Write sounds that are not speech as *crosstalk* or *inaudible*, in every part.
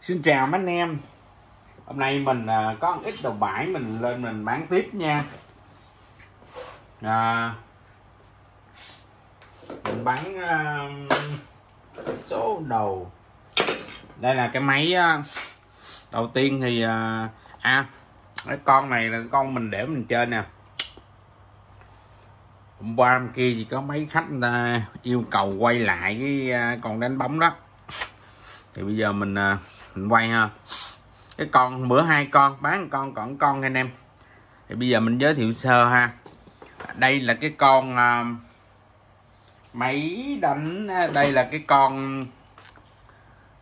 Xin chào mấy anh em. Hôm nay mình à, có một ít đầu bãi mình lên mình bán tiếp nha. À, Mình bán uh, số đầu Đây là cái máy uh, Đầu tiên thì uh, à cái con này là con mình để mình chơi nè. Hôm qua hôm kia thì có mấy khách yêu cầu quay lại cái con đánh bóng đó. Thì bây giờ mình mình quay ha. Cái con bữa hai con bán con còn con anh em. Thì bây giờ mình giới thiệu sơ ha. Đây là cái con uh, máy đánh à, đây là cái con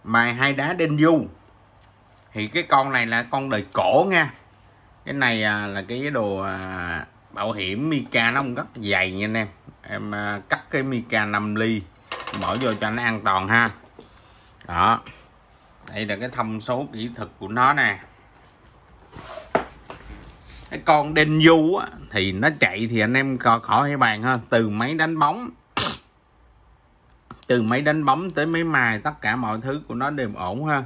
mài hai đá đen du thì cái con này là con đời cổ nha. Cái này à, là cái đồ à, bảo hiểm mica nó không rất dày nha anh em. Em à, cắt cái mica 5 ly mở vô cho nó an toàn ha. Đó đây là cái thông số kỹ thuật của nó nè. Cái con đen du á, thì nó chạy thì anh em khỏi khỏi hay bàn ha. Từ máy đánh bóng. Từ máy đánh bóng tới máy mài tất cả mọi thứ của nó đều ổn ha.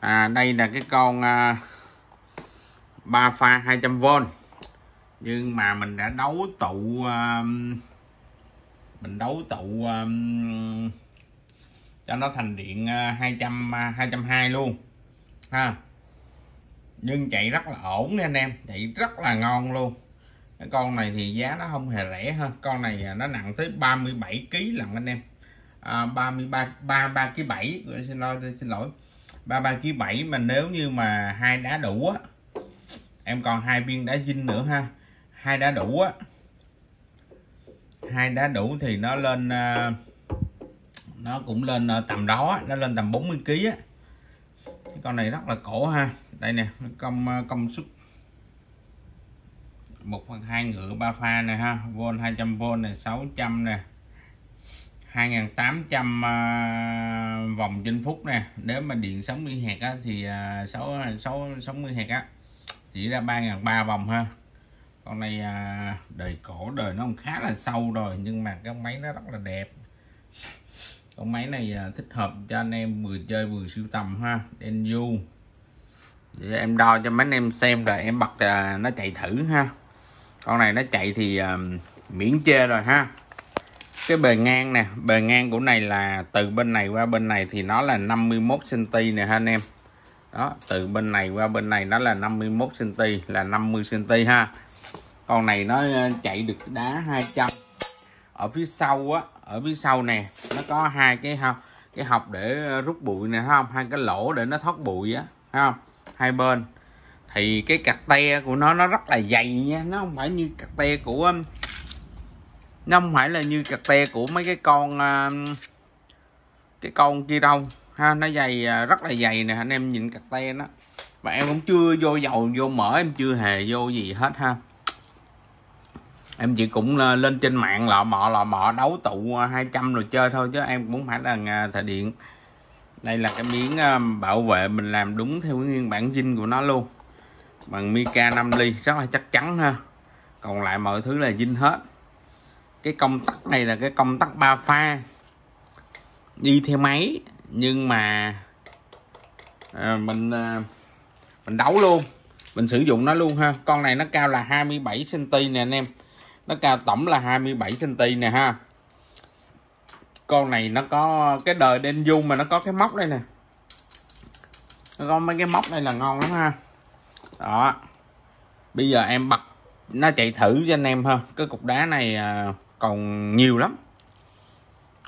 À, đây là cái con à, 3 pha 200V nhưng mà mình đã đấu tụ à, mình đấu tụ à, cho nó thành điện ờ, 200 220 ờ, luôn. Ha. Nhưng chạy rất là ổn nha anh em chạy rất là ngon luôn. Cái con này thì giá nó không hề rẻ ha. Con này nó nặng tới 37 kg lần anh em. À, 33 33 kg 7 xin lỗi xin lỗi. 33 kg 7 mà nếu như mà hai đá đủ á em còn hai viên đá dinh nữa ha. Hai đá đủ á. Hai đá đủ thì nó lên uh, nó cũng lên ờ, tầm đó nó lên tầm 40 kg á. Cái con này rất là cổ ha. Đây nè công ờ, công suất một phần hai ngựa ba pha này ha. Vôn 200V này 600 nè 2800 uh, ờ, vòng trên phút nè. Nếu mà điện 60 hạt á, thì uh, 6, 6, 60 hạt á. Chỉ ra 3.300 vòng ha. Con này à, đời cổ đời nó cũng khá là sâu rồi nhưng mà cái máy nó rất là đẹp con máy này à, thích hợp cho anh em vừa chơi vừa sưu tầm ha Denju để em đo cho mấy anh em xem rồi em bật à, nó chạy thử ha. Con này nó chạy thì à, miễn chê rồi ha. Cái bề ngang nè bề ngang của này là từ bên này qua bên này thì nó là 51 cm nè ha anh em. Đó từ bên này qua bên này nó là 51 cm là 50 cm ha. Con này nó à, chạy được đá 200 ở phía sau á ở phía sau nè, nó có hai cái cái học để rút bụi nè không? Hai cái lỗ để nó thoát bụi á không? Hai bên. Thì cái cặt te của nó nó rất là dày nha, nó không phải như cặt te của um, nó không phải là như cặt te của mấy cái con um, cái con kia đâu, ha? Nó dày à, rất là dày nè, anh em nhìn cặt te nó. Và em cũng chưa vô dầu, vô mỡ, em chưa hề vô gì hết ha em chỉ cũng lên trên mạng lọ mọ lọ mọ đấu tụ à, 200 rồi chơi thôi chứ em cũng phải là à, thợ điện. Đây là cái miếng à, bảo vệ mình làm đúng theo cái nguyên bản zin của nó luôn bằng mica 5 ly rất là chắc chắn ha. Còn lại mọi thứ là zin hết. Cái công tắc này là cái công tắc ba pha. Đi theo máy nhưng mà à, mình à, mình đấu luôn mình sử dụng nó luôn ha. Con này nó cao là 27 cm nè anh em nó cao tổng là 27 cm nè ha. Con này nó có cái đời đen du mà nó có cái móc đây nè. Nó có mấy cái móc đây là ngon lắm ha. Đó. Bây giờ em bật, nó chạy thử cho anh em ha. Cái cục đá này à, còn nhiều lắm.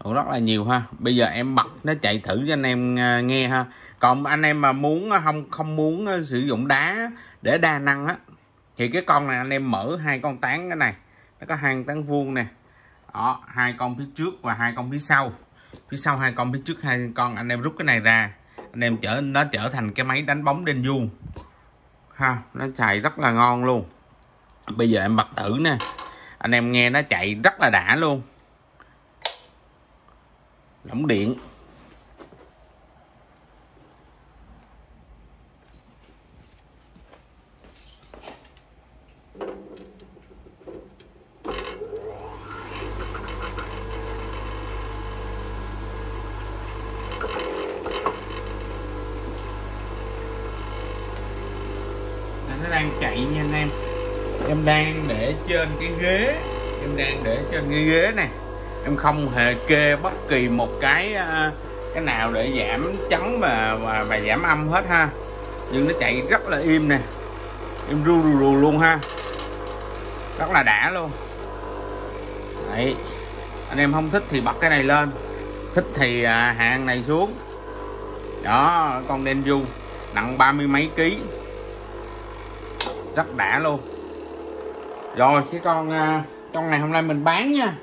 Cũng rất là nhiều ha. Bây giờ em bật, nó chạy thử cho anh em à, nghe ha. Còn anh em mà muốn à, không không muốn sử dụng đá để đa năng á, thì cái con này anh em mở hai con tán cái này nó có hàng tán vuông nè. Đó, hai con phía trước và hai con phía sau. Phía sau hai con, phía trước hai con. Anh em rút cái này ra. Anh em chở, nó trở thành cái máy đánh bóng đen vuông. Ha, nó chạy rất là ngon luôn. Bây giờ em bật thử nè. Anh em nghe nó chạy rất là đã luôn. Lỏng điện nó đang chạy nha anh em em đang để trên cái ghế. Em đang để trên cái ghế này. Em không hề kê bất kỳ một cái à, cái nào để giảm trắng và và, và giảm âm hết ha. Nhưng nó chạy rất là im nè. Em ru ru ru luôn ha. Rất là đã luôn. Đấy. Anh em không thích thì bật cái này lên. Thích thì à, hàng này xuống. Đó con đen du nặng ba mươi mấy ký. Rất đã luôn rồi cái con à, con này hôm nay mình bán nha.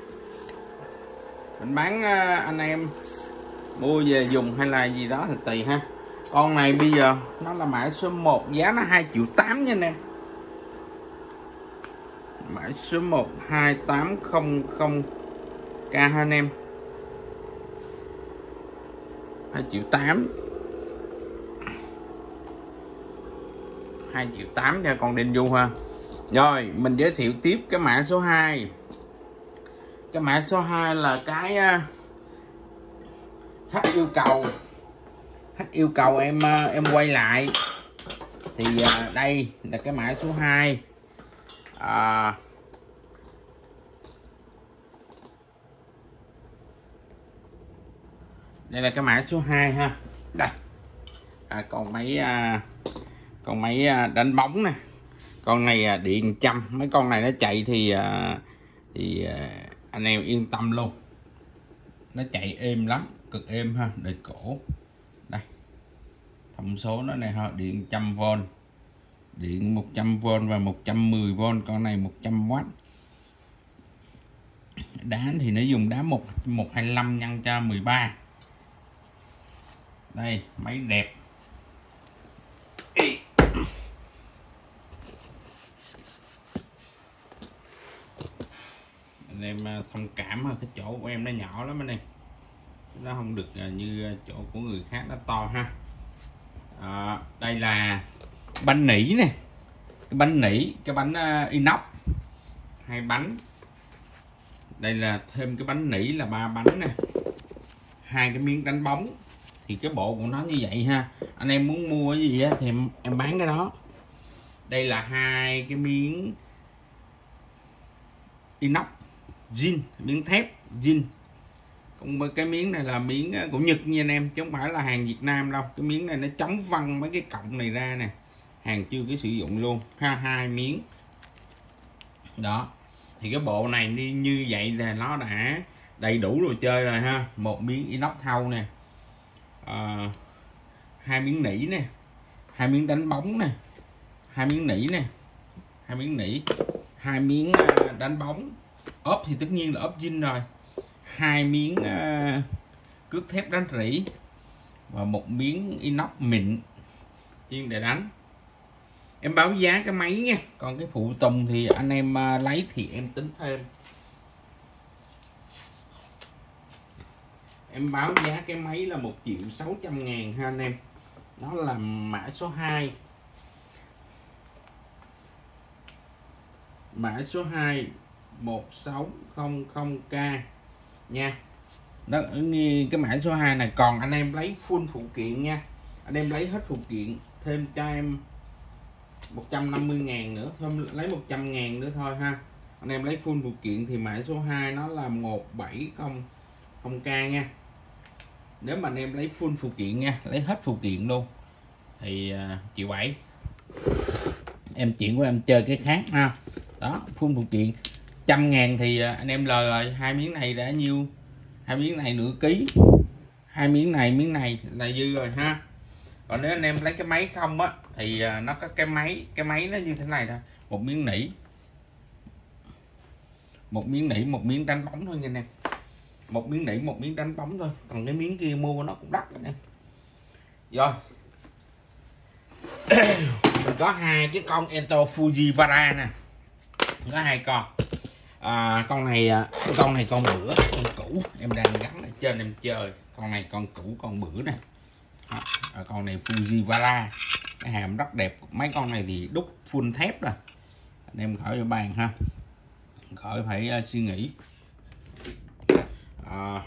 Mình bán à, anh em mua về dùng hay là gì đó thì tùy ha. Con này bây giờ nó là mã số 1 giá nó 2 triệu 8 nha anh em. Mã số 1 2800 k ha anh em. 2 triệu 8 2 triệu 8 cho con đen du ha rồi mình giới thiệu tiếp cái mã số 2 cái mã số 2 là cái à, khách yêu cầu. Khách yêu cầu em à, em quay lại. Thì đây là cái mã số 2 à, đây là cái mã số 2 à, ha. Đây. À, còn mấy à, còn mấy đánh bóng nè con này à, điện trăm mấy con này nó chạy thì à, thì à, anh em yên tâm luôn. Nó chạy êm lắm, cực êm ha, đời cổ. Đây. Thông số nó này ha, điện trăm v điện 100V và 110V con này 100W đá thì nó dùng đá 1 125 nhân cho 13 đây, máy đẹp. Anh em à, thông cảm cái chỗ của em nó nhỏ lắm anh em. Nó không được à, như à, chỗ của người khác nó to ha. À, đây là bánh nỉ nè. Cái bánh nỉ cái bánh inox. Hai bánh. Đây là thêm cái bánh nỉ là ba bánh nè. Hai cái miếng đánh bóng. Thì cái bộ của nó như vậy ha. Anh em muốn mua cái gì á thì em, em bán cái đó. Đây là hai cái miếng inox zin miếng thép zin còn cái miếng này là miếng ờ, của Nhật nha anh em chứ không phải là hàng Việt Nam đâu. Cái miếng này nó chống văng mấy cái cọng này ra nè. Hàng chưa có sử dụng luôn. Ha hai miếng. Đó. Thì cái bộ này đi như vậy là nó đã đầy đủ rồi chơi rồi ha. Một miếng inox thau nè. À, hai miếng nỉ nè. Hai miếng đánh bóng nè. Hai miếng nỉ nè. Hai miếng nỉ. Hai miếng ờ, đánh bóng ốp thì tất nhiên là ốp zin rồi. Hai miếng uh, cước thép đánh rỉ và một miếng inox mịn chuyên để đánh. Em báo giá cái máy nha. Còn cái phụ tùng thì anh em uh, lấy thì em tính thêm. Em báo giá cái máy là một triệu sáu trăm ngàn ha anh em. Nó là mã số 2 mã số 2 1600k nha. Đó cái mã số 2 này còn anh em lấy full phụ kiện nha. Anh em lấy hết phụ kiện thêm cho em 150 ngàn nữa thêm lấy 100 ngàn nữa thôi ha. Anh em lấy full phụ kiện thì mã số 2 nó là 1700k nha. Nếu mà anh em lấy full phụ kiện nha lấy hết phụ kiện luôn thì à, uh, triệu bảy em chuyển qua em chơi cái khác ha. Đó full phụ kiện trăm ngàn thì à, anh em lời rồi. Hai miếng này đã nhiêu? Hai miếng này nửa ký. Hai miếng này miếng này là dư rồi ha. Còn nếu anh em lấy cái máy không á, thì à, nó có cái máy cái máy nó như thế này thôi. Một miếng nỉ. Một miếng nỉ, một miếng đánh bóng thôi nha anh em. Một miếng nỉ, một miếng đánh bóng thôi. Còn cái miếng kia mua nó cũng đắt anh em. Rồi. *coughs* Mình có hai cái con Ento Fujiwara nè. Có hai con à, con này à, con này con bữa con cũ. Em đang gắn ở trên em chơi. Con này con cũ con bữa nè. À, con này Fujiwara. Cái hàm rất đẹp. Mấy con này thì đúc full thép rồi. Anh em khỏi bàn ha. Khỏi phải uh, suy nghĩ. À,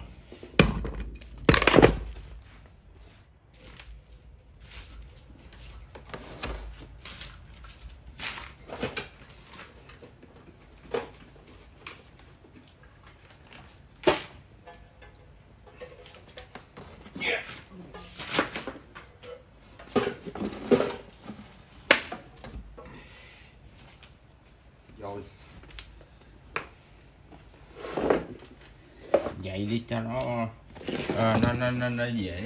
rồi vậy đi cho nó uh, nó, dễ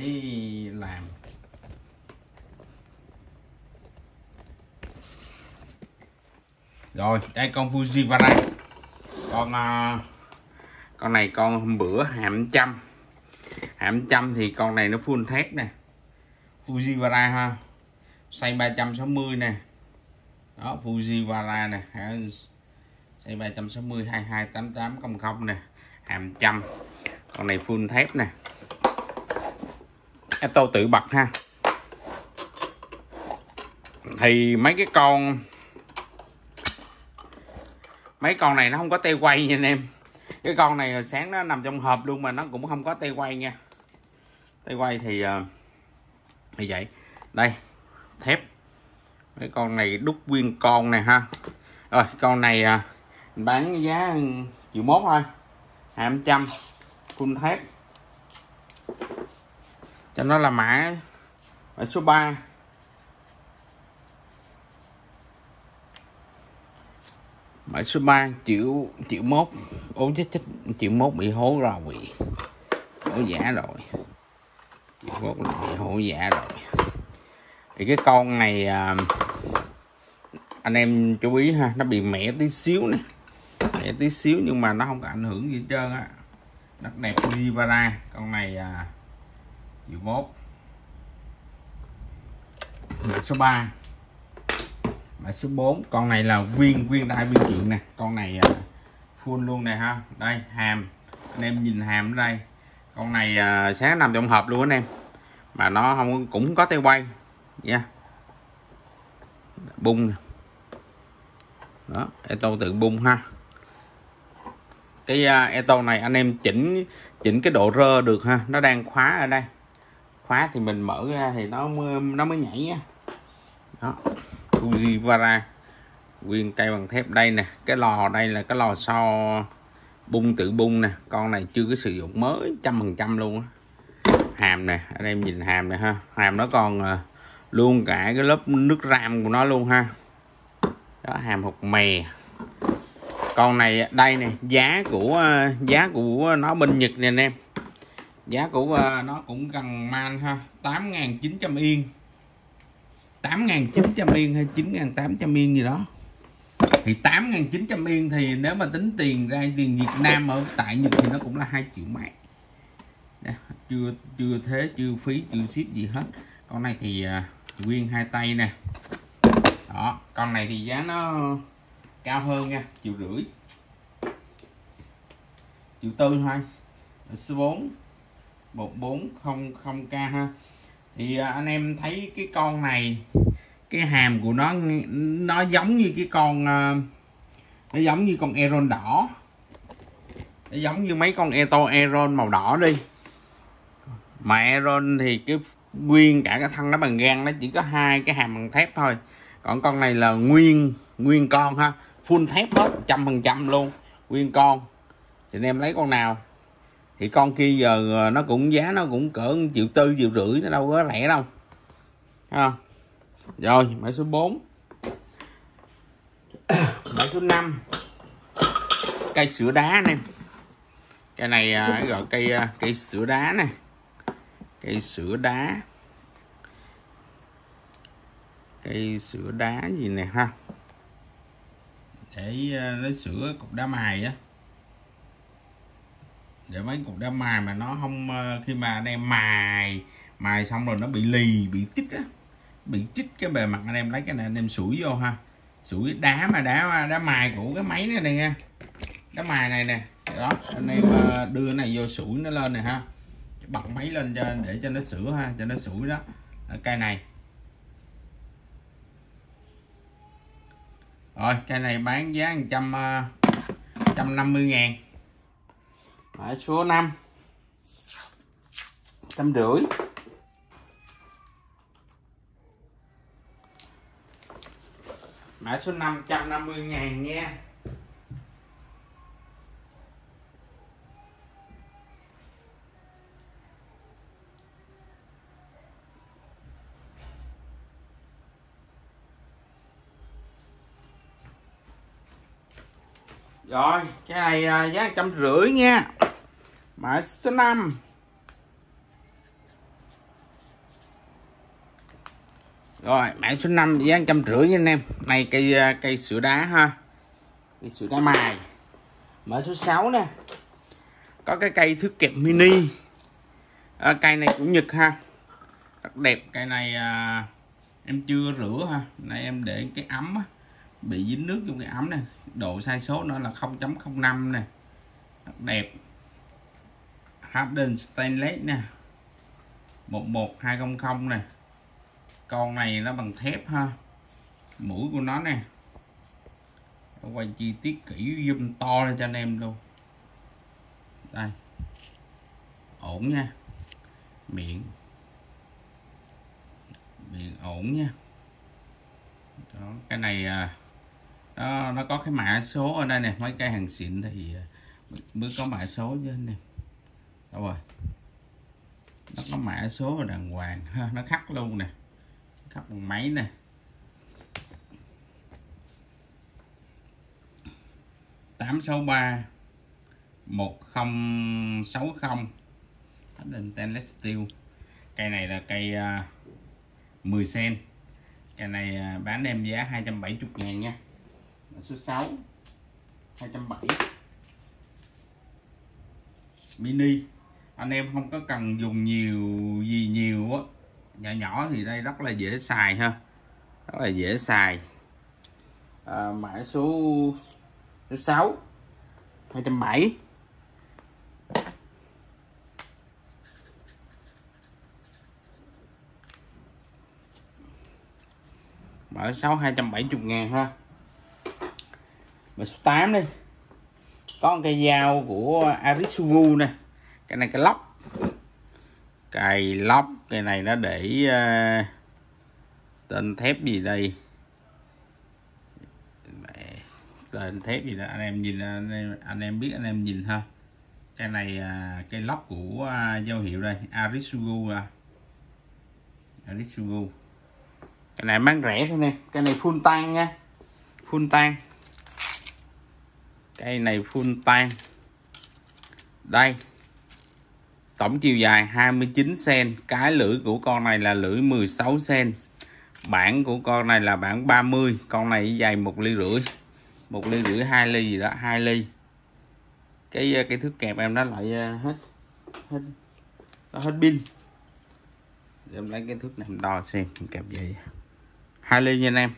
làm. Rồi đây con Fujiwara. Con uh, con này con hôm bữa hàm trăm hàm trăm thì con này nó full thép nè. Fujiwara ha. Xây 360 nè. Đó Fujiwara nè. Xây 360 228800 nè. Hàm trăm con này full thép nè em tô tự bật ha. Thì mấy cái con, mấy con này nó không có tay quay nha anh em. Cái con này sáng nó nằm trong hộp luôn mà nó cũng không có tay quay nha. Tay quay thì ờ, thì vậy. Đây, thép. Cái con này đúc nguyên con này ha. Rồi, con này ờ, bán giá triệu mốt thôi. hai trăm full thép cho nó là mã mã số 3 mã số 3 triệu triệu mốt. Ố chết chết triệu mốt bị hố rồi hố giả rồi. Triệu mốt bị hố giả rồi. Thì cái con này à, anh em chú ý ha nó bị mẻ tí xíu nè. Mẻ tí xíu nhưng mà nó không có ảnh hưởng gì hết trơn á. Rất đẹp Nivara con này à, triệu mốt mã số 3 mã số 4 con này là viên viên đai viên trượng nè. Con này à, full luôn nè ha. Đây hàm. Anh em nhìn hàm ở đây. Con này uh, sáng nằm trong hộp luôn anh em. Mà nó không cũng có tay quay. Nha. Yeah. bung đó eto tự bung ha. Cái uh, eto này anh em chỉnh chỉnh cái độ rơ được ha. Nó đang khóa ở đây khóa thì mình mở ra thì nó mới, nó mới nhảy nha đó Fujiwara nguyên cây bằng thép đây nè. Cái lò đây là cái lò xo bung tự bung nè. Con này chưa có sử dụng mới trăm phần trăm luôn hàm nè anh em nhìn hàm này ha. Hàm nó còn à, luôn cả cái lớp nước ram của nó luôn ha. Đó hàm hột mè. Con này à, đây nè giá của à, giá của nó bên Nhật nè anh em giá của uh, nó cũng gần man ha 8.900 yên. 8.900 yên hay 9.800 yên gì đó. Thì 8.900 yên thì nếu mà tính tiền ra tiền Việt Nam ở tại Nhật thì nó cũng là 2 triệu mấy. Chưa chưa thế chưa phí chưa ship gì hết. Con này thì uh, nguyên hai tay nè. Đó con này thì giá nó cao hơn nha triệu rưỡi. Triệu tư thôi số 4 1400k ha. Thì à, anh em thấy cái con này, cái hàm của nó nó giống như cái con à, nó giống như con Aeron đỏ. Nó giống như mấy con Eto Aeron màu đỏ đi. Mà Aeron thì cái nguyên cả cái thân nó bằng gan, nó chỉ có hai cái hàm bằng thép thôi. Còn con này là nguyên nguyên con ha. Full thép hết, trăm phần trăm luôn, nguyên con. Thì anh em lấy con nào? Thì con kia giờ ờ, nó cũng giá nó cũng cỡ triệu tư, triệu rưỡi, nó đâu có rẻ đâu. Không? Rồi, mã số 4 *coughs* mã số 5 cây sữa đá này cây này à, gọi cây à, cây sữa đá này cây sữa đá. Cây sữa đá gì nè, ha? Để à, nó sữa cục đá mài á để mấy cục đá mài mà nó không ờ, khi mà anh em mài mài xong rồi nó bị lì, bị chích á. Bị chích cái bề mặt anh em, lấy cái này anh em sủi vô ha. Sủi đá mà đá đá mài của cái máy này này nha đá mài này nè. Đó, anh em ờ, đưa này vô sủi nó lên này ha. Bật máy lên cho, để cho nó sửa ha, cho nó sủi đó. Ở cây này. Rồi, cây này bán giá 100 150 ờ, ngàn. Đấy, số 5 trăm rưỡi. Mã số 550 ngàn nha. Rồi cái này à, giá trăm rưỡi nha mã số 5 rồi mã số 5 giá trăm rưỡi nha anh em. Này cây à, cây sữa đá ha. Cây sữa đá mài. Mã số 6 nè. Có cái cây thước kẹp mini. À, cây này cũng nhật ha. Rất đẹp cây này à, em chưa rửa ha. Này em để cái ấm á, bị dính nước trong cái ấm này độ sai số nó là 0.05 nè. Rất đẹp. Harden Stainless nè 11200 nè. Con này nó bằng thép ha. Mũi của nó nè. Quay chi tiết kỹ zoom to lên cho anh em luôn. Đây. Ổn nha. Miệng. Miệng ổn nha. Đó, cái này à, nó nó có cái mã số ở đây nè. Mấy cây hàng xịn thì à, mới có mã số chứ anh em đâu rồi. Nó có mã số ở đàng hoàng. Ha nó khắc luôn nè. Khắc bằng máy nè. tám sáu ba một không sáu không. Định stainless steel. Cây này là cây à, uh, 10 sen. Cây này uh, bán em giá 270 ngàn nha. Số 6 270 mini anh em không có cần dùng nhiều gì nhiều á. Nhỏ nhỏ thì đây rất là dễ xài ha. Rất là dễ xài. À, mã số số 6 270 mã 6 270 ngàn ha. Mã số 8 đi. Có một cây dao của Arisugu nè cái này cái lóc. Cài lóc cái này nó để uh, tên thép gì đây? Tên thép gì đó anh em nhìn anh em, anh em biết anh em nhìn ha. Cái này uh, cái lóc của uh, dấu hiệu đây Arisugu à. Arisugu. Cái này bán rẻ thôi nè cái này full tan nha full tan cây này full tan đây tổng chiều dài 29 cm cái lưỡi của con này là lưỡi 16 cm bản của con này là bản 30 con này dài một ly rưỡi. Một ly rưỡi, hai ly gì đó, hai ly. Cái ờ, cái thước kẹp em nó lại ờ, hết hết, nó hết pin. Em lấy cái thước này em đo xem kẹp gì hai ly nha anh em.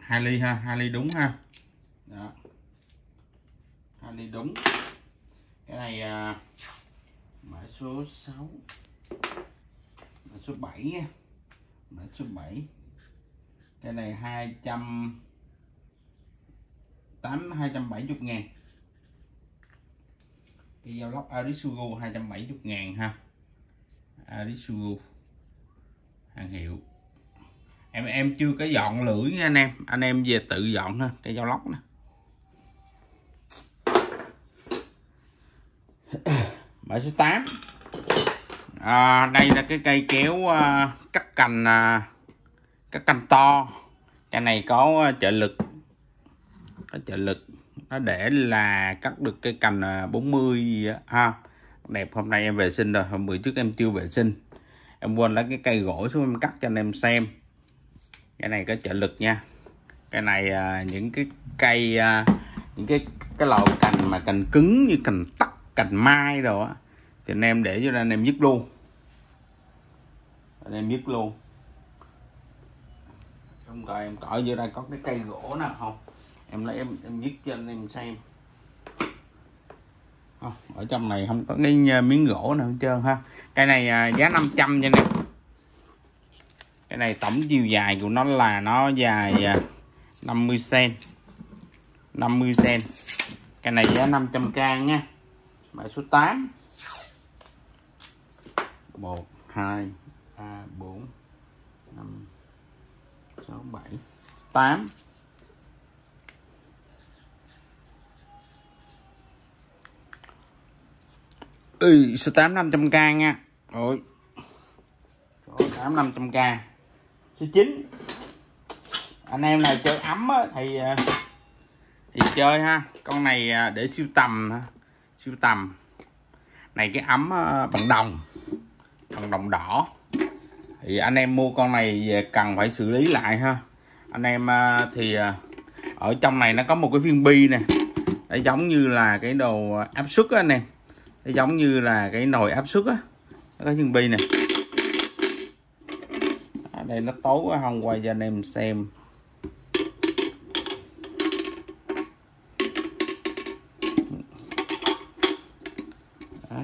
Hai ly ha, hai ly đúng ha anh đi đúng. Cái này à, mã số 6 mã số 7 nha. Mã số 7 cái này 200 8 270 ngàn. Cái dao lóc Arisugu 270 ngàn ha. Arisugu hàng hiệu. Em em chưa có dọn lưỡi nha anh em. Anh em về tự dọn ha cái dao lóc nè. *clears throat* mã số 8 à, đây là cái cây kéo uh, cắt cành uh, cắt cành to. Cái này có uh, trợ lực. Có trợ lực. Nó để là cắt được cái cành 40 ha. Đẹp hôm nay em vệ sinh rồi. Hôm bữa trước em chưa vệ sinh. Em quên lấy cái cây gỗ xuống em cắt cho anh em xem. Cái này có trợ lực nha. Cái này à, những cái cây à, những cái cái loại cành mà cành cứng như cành tắc cành mai rồi á thì anh em để cho anh em dứt luôn. Anh em dứt luôn. Không coi em cởi vô đây có cái cây gỗ nào không? Em lấy em em dứt cho anh em xem. Không, ở trong này không có cái ờ, miếng gỗ nào hết trơn ha. Cây này à, giá 500 cho anh cái này tổng chiều dài của nó là nó dài 50 cm 50 cm cái này giá 500k nha mã số 8 1 2 3 4 5 6 7 8 ừ, số 8 500k nha. Ôi. Số 8 500k số 9 anh em nào chơi ấm á, thì à, thì chơi ha. Con này à, để siêu tầm ha siêu tầm. Này, cái ấm ờ, bằng đồng bằng đồng đỏ. Thì anh em mua con này cần phải xử lý lại ha. Anh em ờ, thì ờ, ở trong này nó có một cái viên bi nè. Để giống như là cái đồ áp suất á anh em. Để giống như là cái nồi áp suất á. Nó có viên bi nè. Ở đây nó tối quá, không quay cho anh em xem.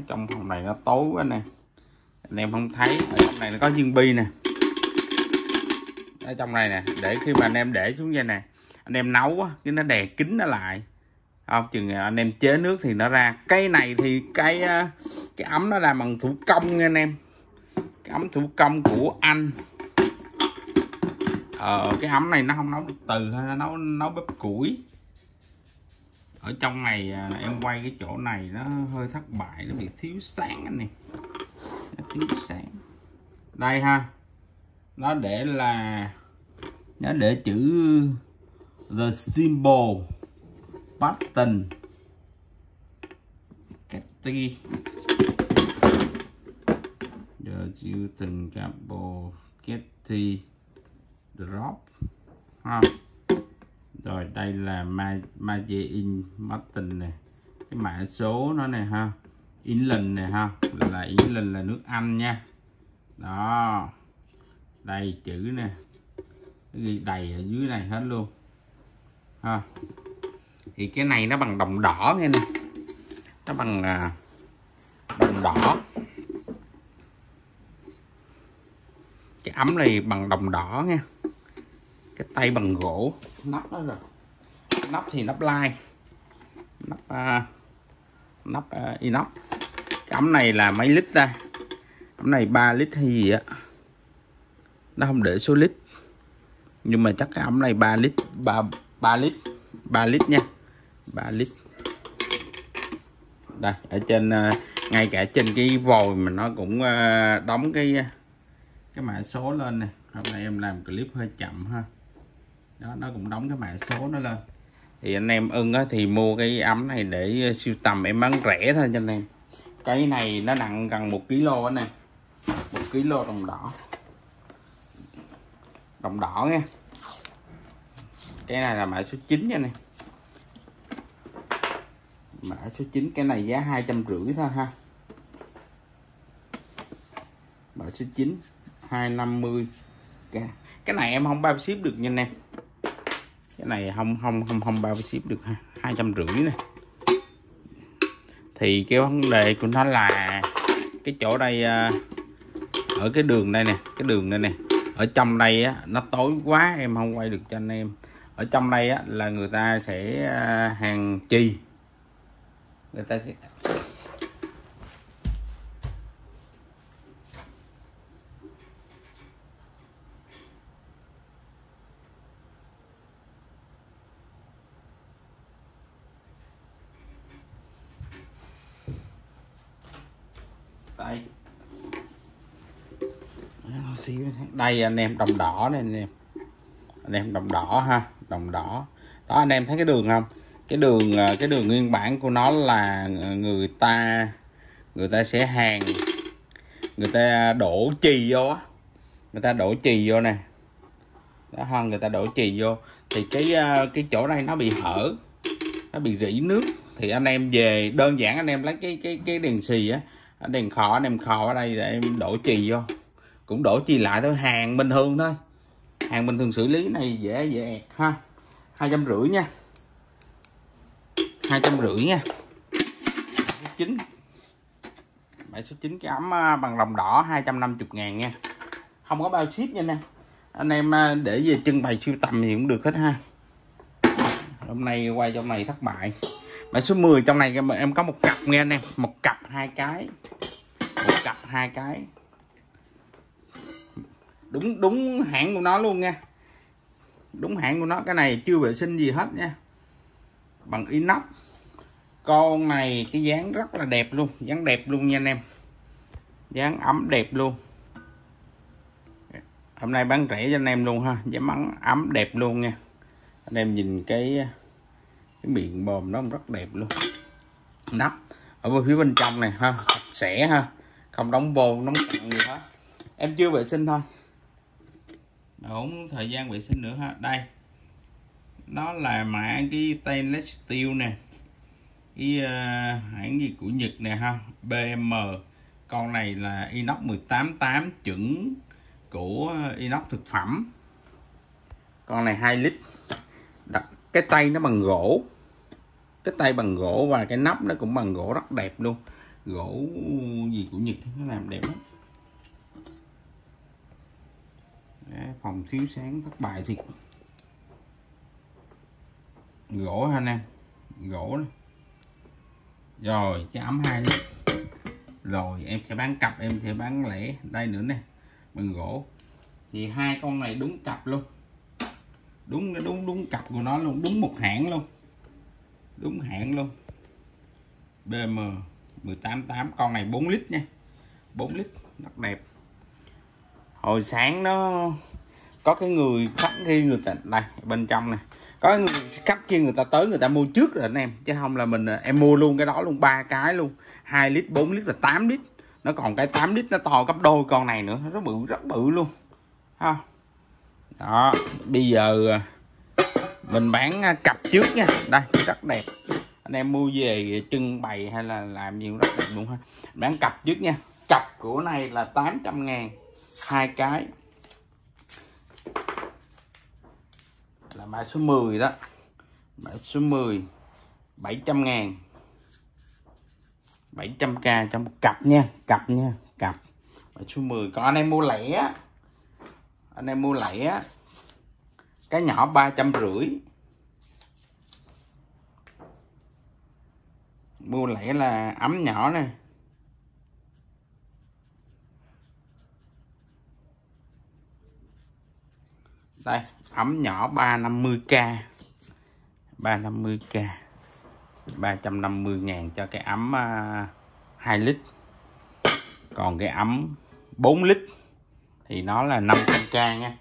Trong phòng này nó tối quá nè. Anh em không thấy. Ở trong này nó có viên bi nè. Ở trong này nè để khi mà anh em để xuống đây nè anh em nấu á cái nó đè kín nó lại. Không chừng anh em chế nước thì nó ra. Cây này thì cái ờ, cái ấm nó làm bằng thủ công nha anh em. Cái ấm thủ công của anh. Ờ, cái ấm này nó không nấu được từ hay nó nấu nấu bếp củi ở trong này à, em quay cái chỗ này nó hơi thất bại, nó bị thiếu sáng anh này. Thiếu sáng. Đây ha. Nó để là, nó để chữ the symbol button. Catty the Newton cable Getty drop. Ha rồi, đây là Magic in Martin này cái mã số nó này ha. England này ha. Là England là nước Anh nha. Đó. Đây, chữ nè. Ghi đầy ở dưới này hết luôn. Ha. Thì cái này nó bằng đồng đỏ nghe nè. Nó bằng à, đồng đỏ. Cái ấm này bằng đồng đỏ nha cái tay bằng gỗ. Nắp đó rồi. Nắp thì nắp lai. Nắp uh, nắp uh, inox. Cái ấm này là mấy lít ta? Ấm này 3 lít hay gì á? Nó không để số lít. Nhưng mà chắc cái ấm này 3 lít 3, 3 lít 3 lít nha. 3 lít. Đây ở trên uh, ngay cả trên cái vòi mà nó cũng uh, đóng cái cái mã số lên nè. Hôm nay em làm clip hơi chậm ha đó nó cũng đóng cái mã số nó lên. Thì anh em ưng á, thì mua cái ấm này để ờ, siêu tầm em bán rẻ thôi cho anh em. Cái này nó nặng gần một kg anh em. Một kg đồng đỏ. Đồng đỏ nha. Cái này là mã số 9 nha anh em. Mã số 9 cái này giá hai trăm rưỡi thôi ha. Mã số 9 250 k. Cái này em không bao ship được nha anh em cái này không không không không bao ship được ha, hai trăm rưỡi này thì cái vấn đề của nó là cái chỗ đây à, ở cái đường đây nè, cái đường đây nè. Ở trong đây á, nó tối quá em không quay được cho anh em. Ở trong đây á, là người ta sẽ à, hàng chi người ta sẽ đây đây, anh em đồng đỏ này, anh em. Anh em đồng đỏ ha, đồng đỏ. Đó, anh em thấy cái đường không? Cái đường à, cái đường nguyên bản của nó là người ta người ta sẽ hàng, người ta đổ chì vô á. Người ta đổ chì vô nè. Đó hơn người ta đổ chì vô. Thì cái à, cái chỗ này nó bị hở, nó bị rỉ nước. Thì anh em về, đơn giản anh em lấy cái cái cái đèn xì á. Đèn khò anh em khò ở đây để em đổ chì vô cũng đổi chi lại thôi, hàng bình thường thôi. Hàng bình thường xử lý này dễ dễ ha. Hai trăm rưỡi nha. Hai trăm rưỡi nha. Số chín. Bảy số chín cái ấm à, bằng lòng đỏ 250 ngàn nha. Không có bao ship nha anh em. Anh em à, để về trưng bày siêu tầm thì cũng được hết ha. Hôm nay quay trong này thất bại. Mã số 10 trong này em có một cặp nghe anh em. Một cặp, hai cái. Một cặp, hai cái đúng đúng hãng của nó luôn nha. Đúng hãng của nó, cái này chưa vệ sinh gì hết nha. Bằng inox. Con này, cái dáng rất là đẹp luôn. Dáng đẹp luôn nha anh em. Dáng ấm đẹp luôn. Hôm nay bán rẻ cho anh em luôn ha. Dám ấm ấm đẹp luôn nha. Anh em nhìn cái cái miệng bòm nó rất đẹp luôn. Nắp. Ở bên phía bên trong này ha, sạch sẽ ha. Không đóng vô đóng cặn gì hết. Em chưa vệ sinh thôi không thời gian vệ sinh nữa ha. Đây. Nó là mã cái stainless steel nè. Cái uh, hãng gì của Nhật nè ha. BM con này là inox 188 chuẩn của inox thực phẩm. Con này 2 lít. Đặt cái tay nó bằng gỗ. Cái tay bằng gỗ và cái nắp nó cũng bằng gỗ rất đẹp luôn. Gỗ gì của Nhật nó làm đẹp lắm. Đấy, phòng thiếu sáng thất bại thì gỗ ha anh em? Gỗ này. rồi cái ấm hai lít rồi em sẽ bán cặp em sẽ bán lẻ. Đây nữa nè bằng gỗ. Thì hai con này đúng cặp luôn. Đúng đúng đúng cặp của nó luôn. Đúng một hãng luôn. Đúng hãng luôn. BM 188 con này 4 lít nha. 4 lít rất đẹp. Hồi sáng nó có cái người khách khi người ta đây, bên trong này. Có người khách khi người ta tới, người ta mua trước rồi anh em. Chứ không là mình à, em mua luôn cái đó luôn, ba cái luôn. 2 lít 4 lít là 8 lít. Nó còn cái 8 lít nó to gấp đôi con này nữa. Rất bự rất bự luôn. Ha. Đó, bây giờ à, mình bán à, cặp trước nha. Đây, rất đẹp. Anh em mua về trưng bày hay là làm nhiều rất đẹp luôn ha. Bán cặp trước nha. Cặp của này là 800 ngàn. Hai cái. Mã số 10 đó. Mã số 10 700 ngàn. 700k trong một cặp nha cặp nha, cặp. Mã số 10 còn anh em mua lẻ anh em mua lẻ cái nhỏ ba trăm rưỡi. Mua lẻ là ấm nhỏ này đây ấm nhỏ 350k 350k 350 ngàn cho cái ấm à, uh, 2 lít. Còn cái ấm 4 lít thì nó là 500k nha.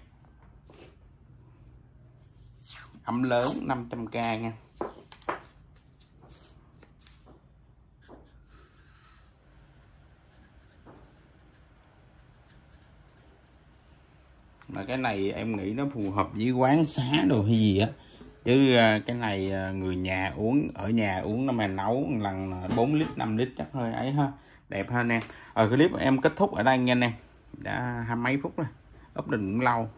Ấm lớn 500k nha. Mà cái này em nghĩ nó phù hợp với quán xá đồ hay gì á. Chứ à, cái này à, người nhà uống, ở nhà uống nó mà nấu lần 4 lít 5 lít chắc hơi ấy ha. Đẹp hơn em. Ở clip em kết thúc ở đây nha anh em. Đã hai mấy phút rồi. Úp định cũng lâu.